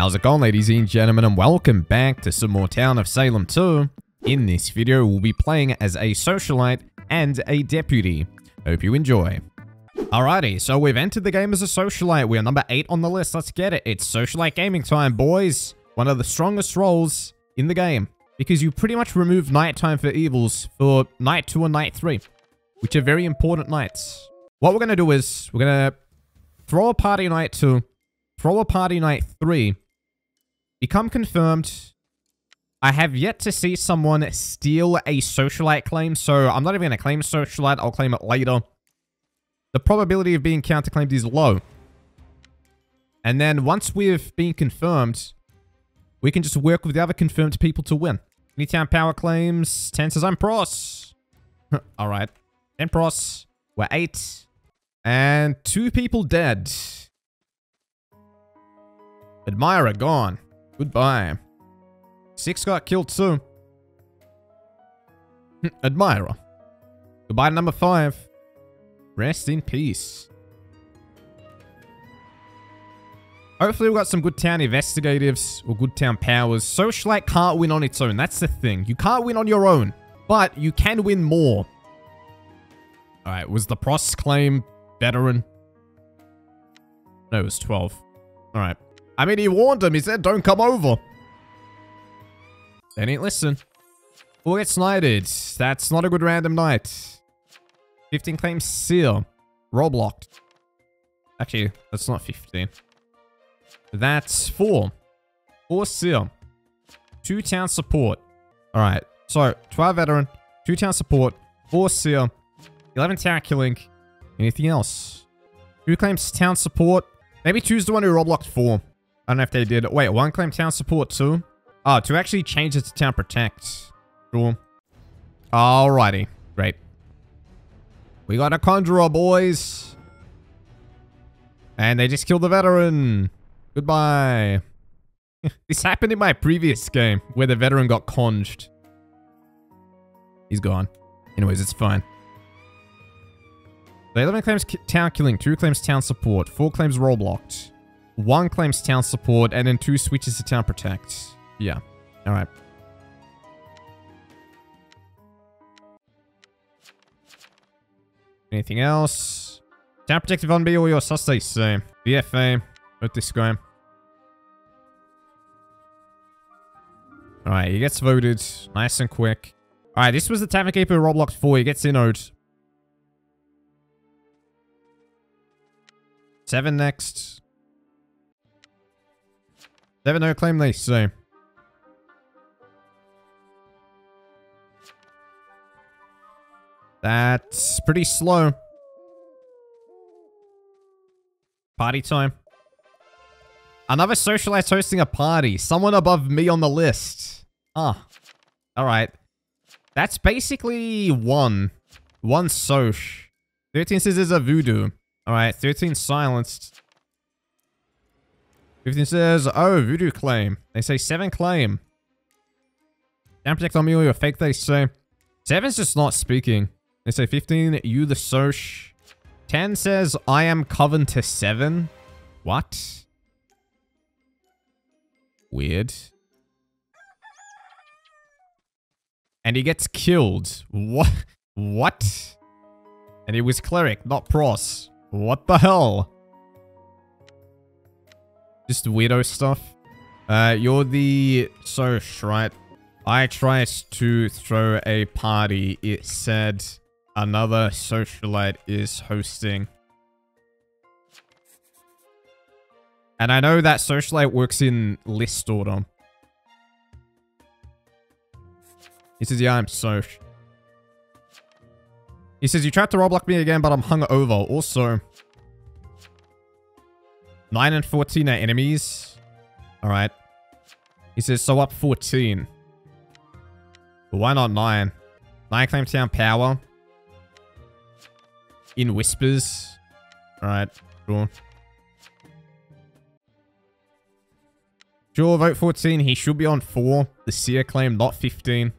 How's it going ladies and gentlemen and welcome back to some more Town of Salem 2. In this video we'll be playing as a socialite and a deputy. Hope you enjoy. Alrighty, so we've entered the game as a socialite. We are number 8 on the list. Let's get it. It's socialite gaming time, boys. One of the strongest roles in the game. Because you pretty much remove nighttime for evils for night 2 and night 3. Which are very important nights. What we're going to do is, we're going to throw a party night 2, throw a party night 3, become confirmed. I have yet to see someone steal a socialite claim, so I'm not even going to claim socialite. I'll claim it later. The probability of being counterclaimed is low. And then once we've been confirmed, we can just work with the other confirmed people to win. Anytown power claims. 10 says I'm pros. Alright. 10 pros. We're 8. And two people dead. Admirer gone. Goodbye. Six got killed too. Admirer. Goodbye number five. Rest in peace. Hopefully we got some good town investigatives or good town powers. Socialite can't win on its own. That's the thing. You can't win on your own, but you can win more. All right, was the Pros claim veteran? No, it was 12. All right. I mean, he warned him. He said, don't come over. They didn't listen. We'll get snited. That's not a good random night. 15 claims seer. Roleblocked. Actually, that's not 15. That's 4. 4 seer. 2 town support. Alright, so 12 veteran, 2 town support, 4 seer, 11 town killing. Anything else? 2 claims town support. Maybe choose the one who roleblocked 4. I don't know if they did. Wait, 1 claim town support too? Oh, to actually change it to town protect. Cool. Alrighty. Great. We got a conjurer, boys. And they just killed the veteran. Goodbye. this happened in my previous game where the veteran got conged. He's gone. Anyways, it's fine. So 11 claims town killing, 2 claims town support, 4 claims roleblocked, 1 claims town support, and then 2 switches to town protect. Yeah. Alright. Anything else? Town protective on B or your suspects same. BFA. Vote this guy. Alright, he gets voted. Nice and quick. Alright, this was the Tavern Keeper roleblocks 4. He gets innoed. Seven next. Seven no claim they say. That's pretty slow. Party time. Another socialite hosting a party. Someone above me on the list. Ah. Alright. That's basically one. One soch. 13 says there's a voodoo. Alright, 13 silenced. 15 says, oh, voodoo claim. They say 7 claim. Town protect on me or fake they say. 7's just not speaking. They say 15, you the soch. 10 says, I am coven to 7. What? Weird. And he gets killed. What? What? And he was cleric, not pros. What the hell? Just weirdo stuff. Uh, you're the soch, right? I tried to throw a party. It said another socialite is hosting. And I know that socialite works in list order. He says, yeah, I'm soch. He says, you tried to roleblock me again, but I'm hung over. Also, 9 and 14 are enemies. Alright. He says, so up 14. But why not 9? 9 claims town power in whispers. Alright, cool. Sure, vote 14. He should be on 4. The seer claim, not 15.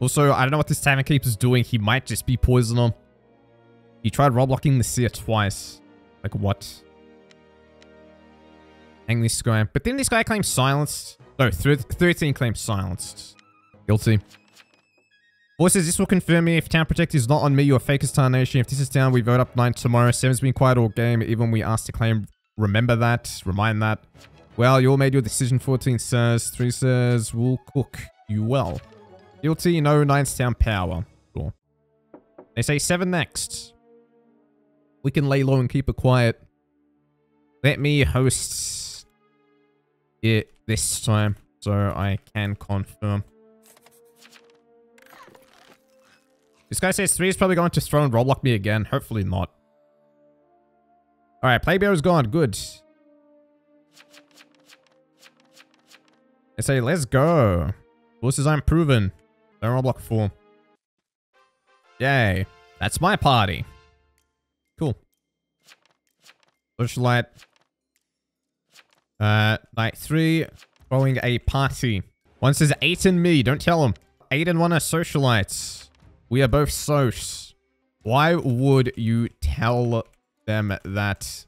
Also, I don't know what this Tavern Keeper's doing. He might just be poisoner. He tried roleblocking the seer twice. Like what? Hang this guy. But didn't this guy claims silenced? No, 13 claims silenced. Guilty. Voices, this will confirm me. If Town Protect is not on me, you're fake as Nation. If this is down, we vote up 9 tomorrow. 7's been quiet all game, even we asked to claim. Remember that. Remind that. Well, you all made your decision. 14 says. 3 says, we'll cook you well. Guilty, no 9's Town power. Cool. They say 7 next. We can lay low and keep it quiet. Let me host it this time so I can confirm. This guy says 3 is probably going to throw and roleblock me again. Hopefully not. Alright, Playbear is gone. Good. I say, let's go. Forces I'm proven. Don't roleblock 4. Yay. That's my party. Bushlight. Uh, night 3. Throwing a party. One says 8 and me. Don't tell him. 8 and 1 are socialites. We are both socs. Why would you tell them that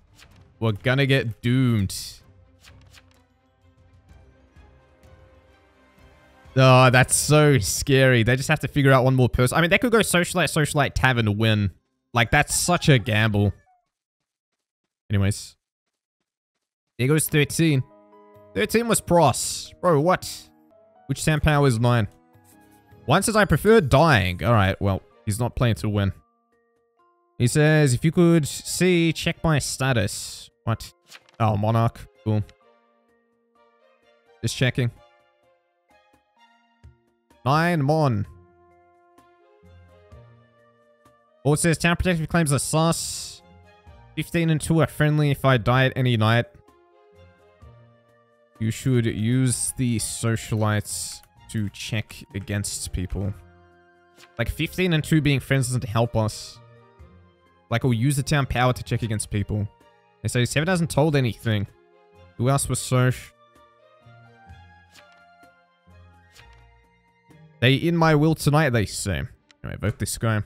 we're gonna get doomed? Oh, that's so scary. They just have to figure out one more person. I mean, they could go socialite, socialite, tavern win. Like, that's such a gamble. Anyways. There goes 13. 13 was Pros. Bro, what? Which Sam Power is mine? One says I prefer dying. Alright, well, he's not playing to win. He says, if you could see, check my status. What? Oh, Monarch. Boom. Just checking. Nine Mon. Oh, it says Town Protective claims a sus. 15 and 2 are friendly if I die at any night. You should use the socialites to check against people. Like 15 and 2 being friends doesn't help us. Like we'll use the town power to check against people. They say 7 hasn't told anything. Who else was Soch? They in my will tonight, they say. Anyway, vote this guy.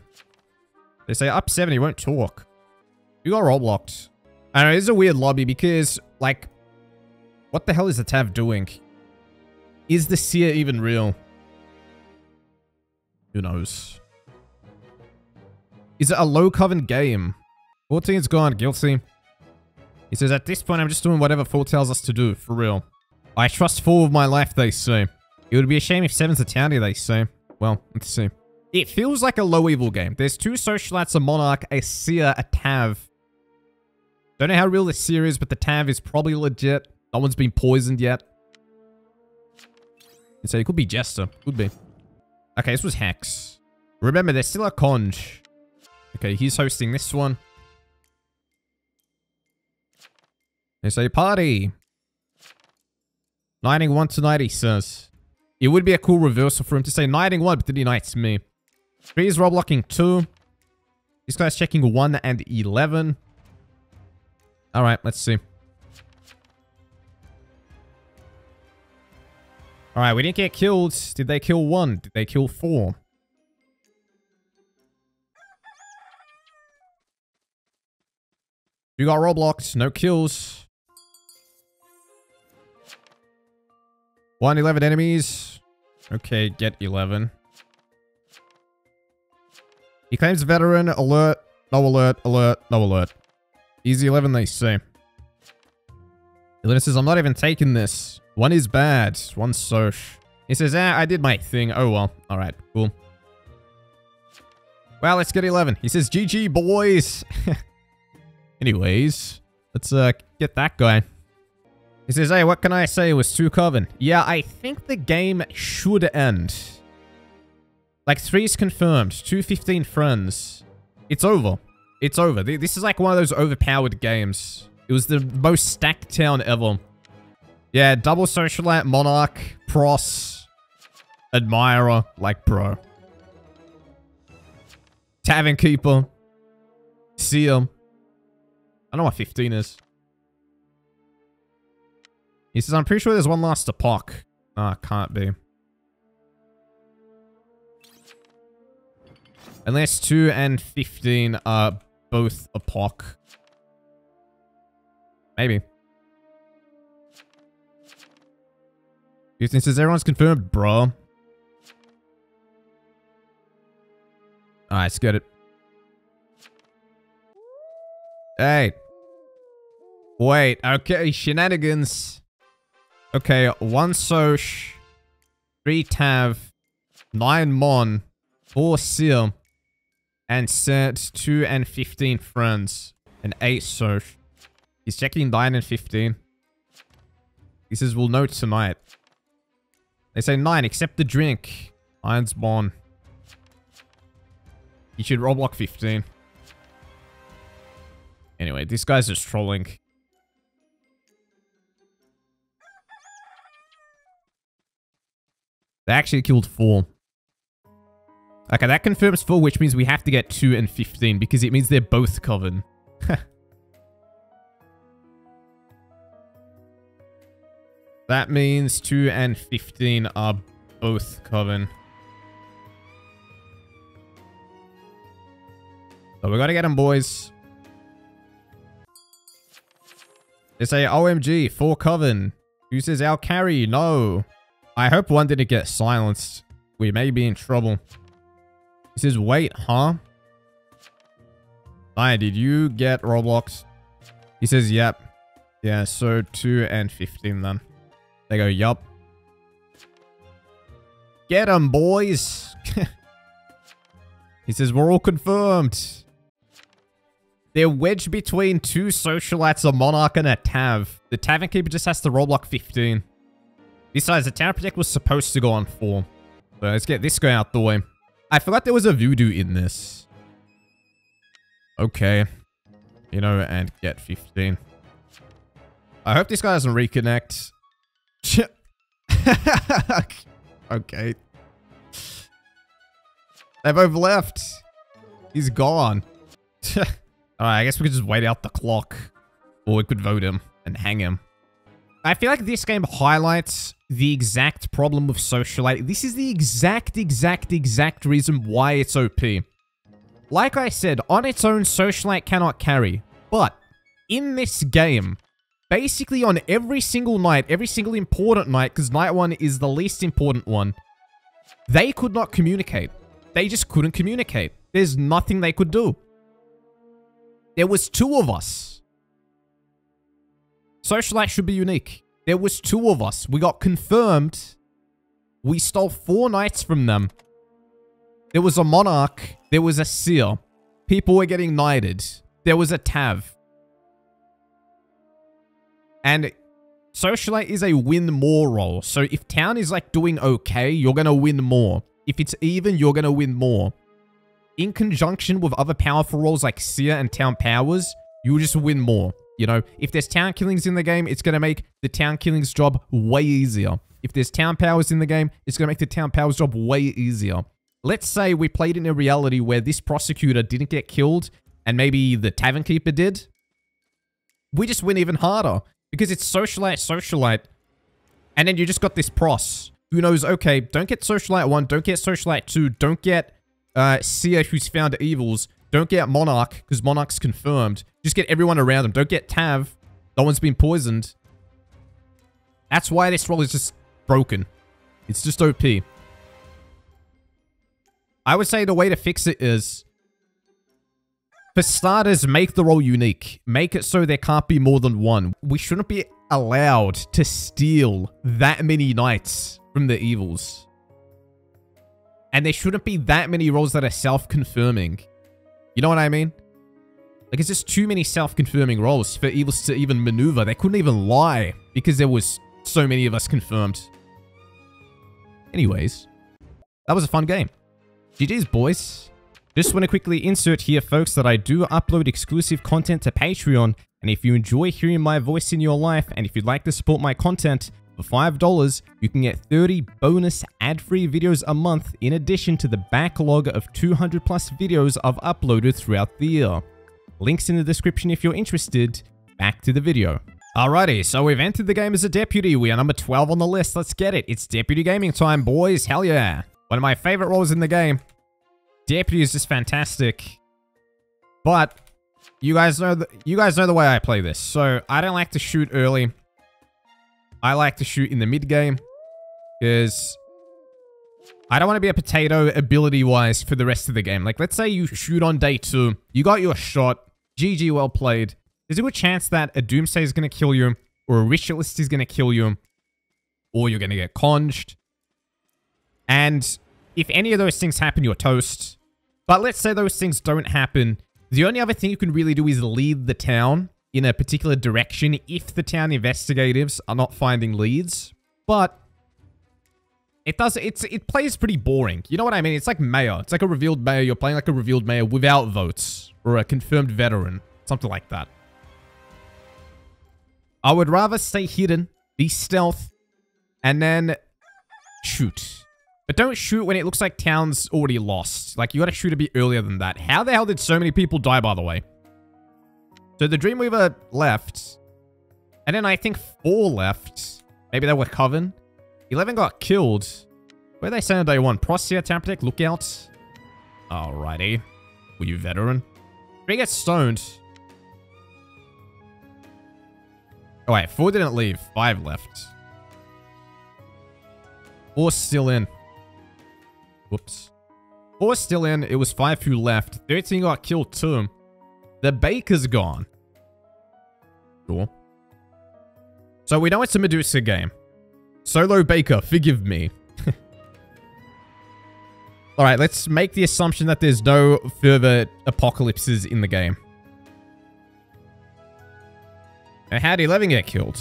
They say up 7, he won't talk. You got Roleblocked. I know, it's a weird lobby because, like, what the hell is the Tav doing? Is the Seer even real? Who knows? Is it a low coven game? 14's gone, guilty. He says, at this point, I'm just doing whatever 4 tells us to do, for real. I trust 4 with my life, they say. It would be a shame if 7's a townie, they say. Well, let's see. It feels like a low evil game. There's two socialites, a monarch, a seer, a tav. Don't know how real this seer is, but the tav is probably legit. No one's been poisoned yet. So it could be Jester. Could be. Okay, this was Hex. Remember, there's still a conch. Okay, he's hosting this one. They say party. Knighting one tonight, he says. It would be a cool reversal for him to say knighting one, but then he knights me. Three is roleblocking two. This guy's checking one and 11. All right, let's see. All right, we didn't get killed. Did they kill one? Did they kill four? You got roleblocked, no kills. 111 enemies. Okay, get 11. He claims veteran, alert, no alert, alert, no alert. Easy 11, they say. Elena says, I'm not even taking this. One is bad. One's Soch. He says, ah, I did my thing. Oh, well. All right, cool. Well, let's get 11. He says, GG, boys. Anyways, let's uh get that guy. He says, hey, what can I say? It was two Coven. Yeah, I think the game should end. Like, three's confirmed. Two 15 friends. It's over. It's over. This is like one of those overpowered games. It was the most stacked town ever. Yeah, double socialite, monarch, pros, admirer, like bro. Tavern keeper. See him. I know what 15 is. He says, I'm pretty sure there's one last apoc. Ah, oh, can't be. Unless 2 and 15 are both a apoc. Maybe. Houston says everyone's confirmed, bro. Alright, get it. Hey. Wait, okay, shenanigans. Okay, one Soch, three Tav, nine Mon, four Seer, and sent two and 15 friends, and eight Soch. He's checking 9 and 15. He says, we'll know tonight. They say 9, accept the drink. Iron's Mon. You should roleblock 15. Anyway, this guy's just trolling. They actually killed 4. Okay, that confirms 4, which means we have to get 2 and 15, because it means they're both coven. that means 2 and 15 are both coven. So we gotta get them, boys. They say, OMG, 4 coven. Who says our carry? No. I hope one didn't get silenced. We may be in trouble. He says, wait, huh? Hi, did you get roleblocked? He says, yep. Yeah, so 2 and 15 then. They go, yup. Get them, boys. he says, we're all confirmed. They're wedged between two socialites, a monarch and a tav. The tavern keeper just has to roll 15. Besides, the town protect was supposed to go on 4. So let's get this guy out the way. I forgot there was a voodoo in this. Okay. You know, and get 15. I hope this guy doesn't reconnect. okay. They've left. He's gone. Alright, I guess we could just wait out the clock. Or we could vote him and hang him. I feel like this game highlights the exact problem with Socialite. This is the exact, exact, exact reason why it's OP. Like I said, on its own, Socialite cannot carry. But, in this game, basically on every single night, every single important night, because night one is the least important one, they could not communicate. They just couldn't communicate. There's nothing they could do. There was two of us. Socialite should be unique. There was two of us. We got confirmed. We stole four knights from them. There was a monarch. There was a seer. People were getting knighted. There was a tav. And Socialite is a win more role. So if town is like doing okay, you're going to win more. If it's even, you're going to win more. In conjunction with other powerful roles like Seer and Town Powers, you'll just win more. You know, if there's town killings in the game, it's going to make the town killings job way easier. If there's town powers in the game, it's going to make the town powers job way easier. Let's say we played in a reality where this prosecutor didn't get killed and maybe the tavern keeper did. We just win even harder because it's socialite, socialite. And then you just got this pros who knows, okay, don't get socialite 1, don't get socialite 2, don't get uh, Seer who's found evils, don't get Monarch, because Monarch's confirmed. Just get everyone around him. Don't get Tav. No one's been poisoned. That's why this role is just broken. It's just OP. I would say the way to fix it is... For starters, make the role unique. Make it so there can't be more than one. We shouldn't be allowed to steal that many knights from the evils. And there shouldn't be that many roles that are self-confirming. You know what I mean? Like, it's just too many self-confirming roles for evils to even maneuver. They couldn't even lie because there was so many of us confirmed. Anyways, that was a fun game. GG's, boys. Just want to quickly insert here, folks, that I do upload exclusive content to Patreon. And if you enjoy hearing my voice in your life, and if you'd like to support my content, for $5, you can get 30 bonus ad-free videos a month in addition to the backlog of 200 plus videos I've uploaded throughout the year. Links in the description if you're interested. Back to the video. Alrighty, so we've entered the game as a deputy. We are number 12 on the list. Let's get it. It's deputy gaming time, boys. Hell yeah. One of my favorite roles in the game. Deputy is just fantastic. But you guys know the, you guys know the way I play this. So I don't like to shoot early. I like to shoot in the mid game because I don't want to be a potato ability-wise for the rest of the game. Like, let's say you shoot on day two. You got your shot. GG, well played. There's a good chance that a Doomsayer is going to kill you, or a Ritualist is going to kill you, or you're going to get conged. And if any of those things happen, you're toast. But let's say those things don't happen. The only other thing you can really do is lead the town in a particular direction if the town investigatives are not finding leads. But it does it's it plays pretty boring. You know what I mean? It's like mayor. It's like a revealed mayor. You're playing like a revealed mayor without votes or a confirmed veteran, something like that. I would rather stay hidden, be stealth, and then shoot. But don't shoot when it looks like town's already lost. Like, you gotta shoot a bit earlier than that. How the hell did so many people die, by the way? So the Dreamweaver left. And then I think four left. Maybe they were Coven. 11 got killed. Where they send day one? Prostia, Town Protect, Lookout. Alrighty. Were you veteran? Three get stoned. Oh wait, four didn't leave. Five left. Four still in. Whoops. Four still in. It was five who left. 13 got killed too. The baker's gone. Cool. So we know it's a Medusa game. Solo Baker, forgive me. Alright, let's make the assumption that there's no further apocalypses in the game. And how did Eleven get killed?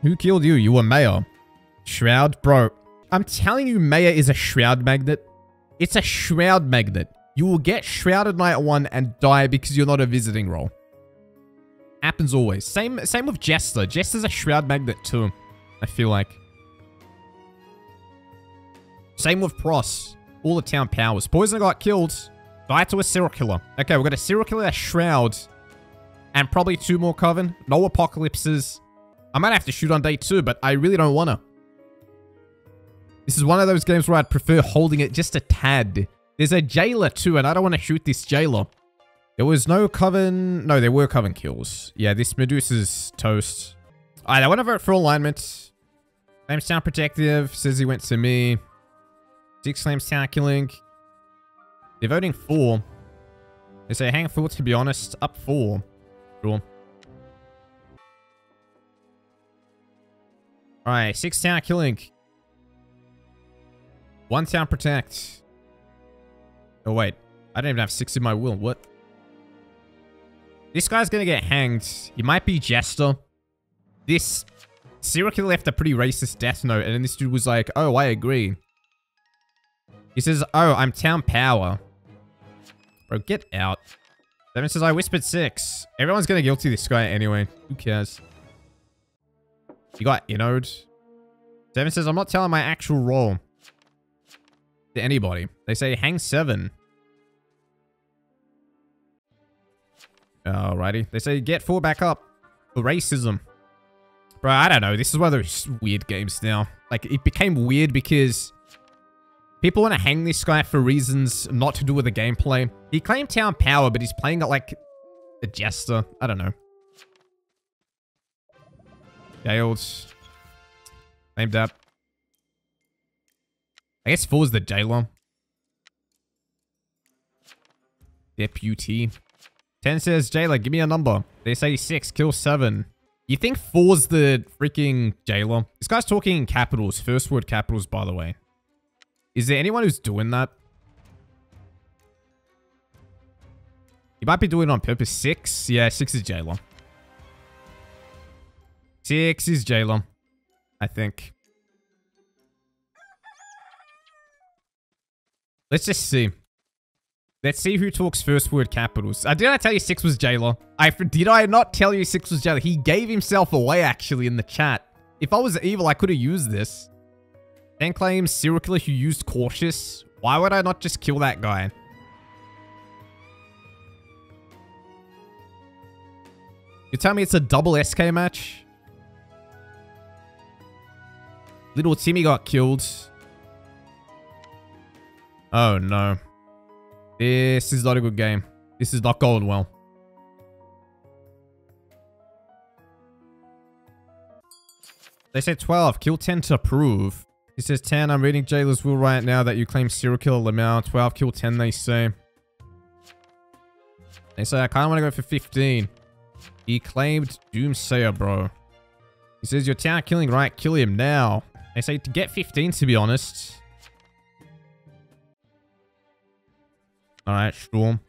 Who killed you? You were Mayor. Shroud? Bro, I'm telling you Mayor is a Shroud Magnet. It's a Shroud Magnet. You will get Shrouded Night 1 and die because you're not a visiting role. Happens always. Same same with Jester. Jester's a Shroud Magnet too, I feel like. Same with Pros. All the town powers. Poison got killed. Died to a serial killer. Okay, we've got a serial killer, a Shroud, and probably two more Coven. No apocalypses. I might have to shoot on day two, but I really don't want to. This is one of those games where I'd prefer holding it just a tad. There's a jailer too, and I don't want to shoot this jailer. There was no Coven... No, there were Coven kills. Yeah, this Medusa's toast. Alright, I want to vote for alignment. Flames Town Protective. Says he went to me. Six Flames Town Killing. They're voting four. They say hang four, to be honest. Up four. Cool. Alright, six Town Killing. One Town Protect. Oh, wait. I don't even have six in my will. What? This guy's gonna get hanged. He might be Jester. This serial killer left a pretty racist death note, and then this dude was like, oh, I agree. He says, oh, I'm town power. Bro, get out. Seven says, I whispered six. Everyone's gonna guilty this guy anyway. Who cares? You got Innoed. Seven says, I'm not telling my actual role to anybody. They say, hang seven. Alrighty. They say get four back up. For racism. Bro, I don't know. This is one of those weird games now. Like, it became weird because people want to hang this guy for reasons not to do with the gameplay. He claimed town power, but he's playing it like a jester. I don't know. Jailed. Named up. I guess four is the jailer. Deputy. 10 says, Jailer, give me a number. They say 6, kill 7. You think 4's the freaking Jailer? This guy's talking in capitals. First word capitals, by the way. Is there anyone who's doing that? He might be doing it on purpose. 6? Yeah, 6 is Jailer. 6 is Jailer. I think. Let's just see. Let's see who talks first word capitals. Uh, did I tell you six was jailer? I Did I not tell you six was jailer? He gave himself away, actually, in the chat. If I was evil, I could have used this. Then claims serial who used cautious. Why would I not just kill that guy? You tell me it's a double SK match? Little Timmy got killed. Oh, no. This is not a good game. This is not going well. They say 12. Kill 10 to prove. He says 10. I'm reading Jailer's will right now that you claim serial killer Lamau. 12. Kill 10, they say. They say I kind of want to go for 15. He claimed Doomsayer, bro. He says, you're town killing, right? Kill him now. They say to get 15, to be honest. Alright, Storm.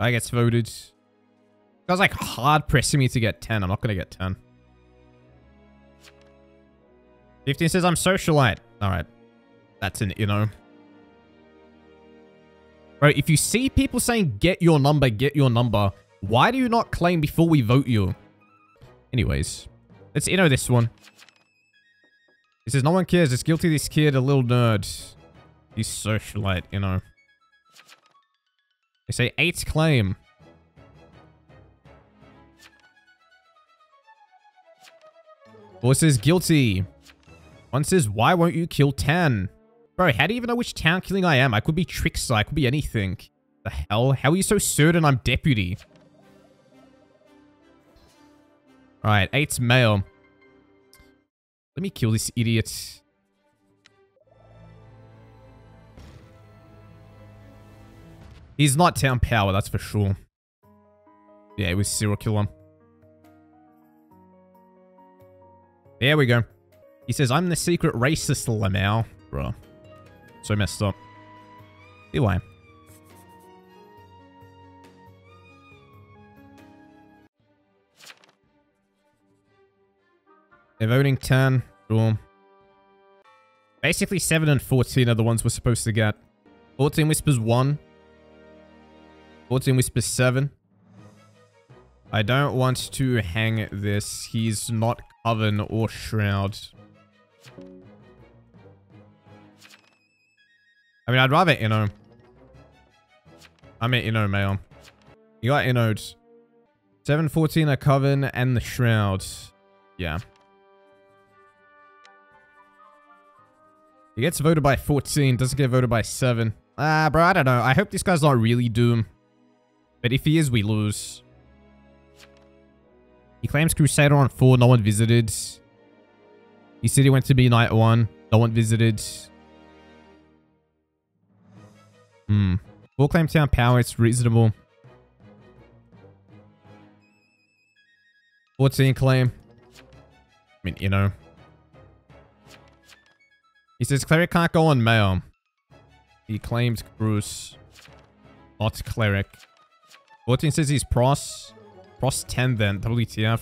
I gets voted. Guys like hard pressing me to get 10. I'm not going to get 10. 15 says I'm socialite. Alright. That's an, you know. Bro, if you see people saying get your number, get your number, why do you not claim before we vote you? Anyways, let's you know this one. He says no one cares. It's guilty this kid, a little nerd. He's socialite, you know. They say eight claim. Four says guilty. One says, why won't you kill 10? Bro, how do you even know which town killing I am? I could be Trickster. I could be anything. The hell? How are you so certain I'm deputy? Alright, eight's male. Let me kill this idiot. He's not town power, that's for sure. Yeah, it was serial killer. There we go. He says, I'm the secret racist Lamau. Bro. So messed up. Anyway. They're voting 10. Cool. Basically, 7 and 14 are the ones we're supposed to get. 14 Whispers 1. 14 Whispers 7. I don't want to hang this. He's not Coven or Shroud. I mean, I'd rather Inno. I mean, Inno Mail. You got Innoed. 714 are Coven and the Shroud. Yeah. He gets voted by 14, doesn't get voted by 7. Ah, uh, bro, I don't know. I hope this guy's not really Doom. But if he is, we lose. He claims Crusader on 4, no one visited. He said he went to be Night 1, no one visited. Hmm. Full claim town power, it's reasonable. 14 claim. I mean, you know. He says cleric can't go on mail. He claims Bruce. Not cleric. 14 says he's pros. Pros 10 then. WTF.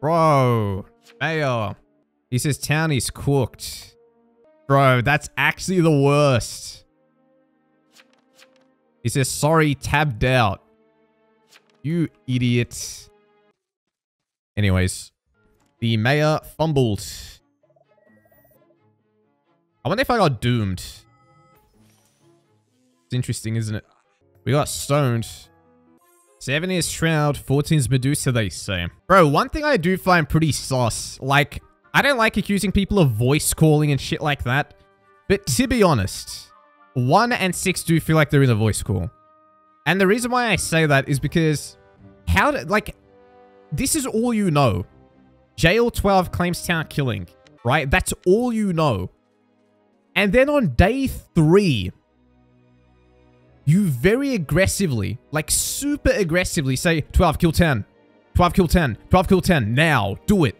Bro. Mayor. He says town is cooked. Bro, that's actually the worst. He says, sorry, tabbed out. You idiot. Anyways. The mayor fumbled. I wonder if I got doomed. It's interesting, isn't it? We got stoned. 7 is Shroud, 14 is Medusa, they say. Bro, one thing I do find pretty sus, like, I don't like accusing people of voice calling and shit like that, but to be honest, 1 and 6 do feel like they're in a voice call. And the reason why I say that is because, how did, like, this is all you know. Jail 12 claims town killing, right? That's all you know. And then on day three, you very aggressively, like super aggressively say 12 kill 10, 12 kill 10, 12 kill 10, now, do it.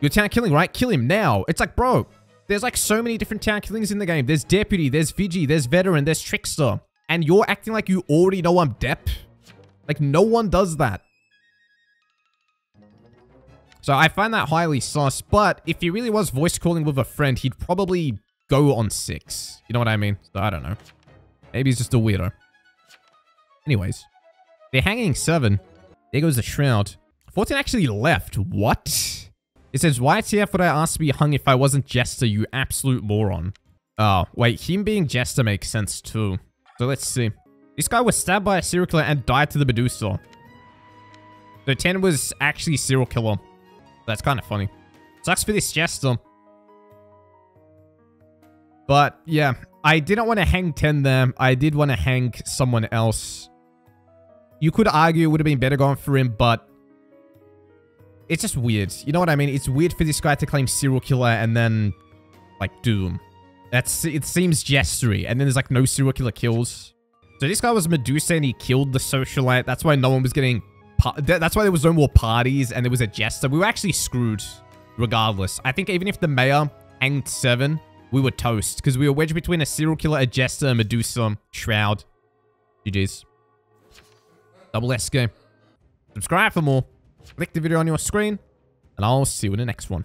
You're town killing, right? Kill him now. It's like, bro, there's like so many different town killings in the game. There's Deputy, there's Vigi, there's Veteran, there's Trickster. And you're acting like you already know I'm Dep. Like, no one does that. So I find that highly sus, but if he really was voice calling with a friend, he'd probably go on six. You know what I mean? So I don't know. Maybe he's just a weirdo. Anyways, they're hanging seven. There goes the shroud. 14 actually left. What? It says, YTF would I ask to be hung if I wasn't Jester, you absolute moron. Oh, wait, him being Jester makes sense too. So let's see. This guy was stabbed by a serial killer and died to the Medusa. So 10 was actually serial killer. That's kind of funny. Sucks for this Jester. But yeah, I didn't want to hang 10 there. I did want to hang someone else. You could argue it would have been better going for him, but it's just weird. You know what I mean? It's weird for this guy to claim serial killer and then like Doom. That's it seems gestury, and then there's like no serial killer kills. So this guy was Medusa and he killed the socialite. That's why no one was getting. That's why there was no more parties and there was a jester. We were actually screwed, regardless. I think even if the mayor hanged seven, we were toast because we were wedged between a serial killer, a jester, a Medusa, Shroud. GG's. Double S game. Subscribe for more. Click the video on your screen, and I'll see you in the next one.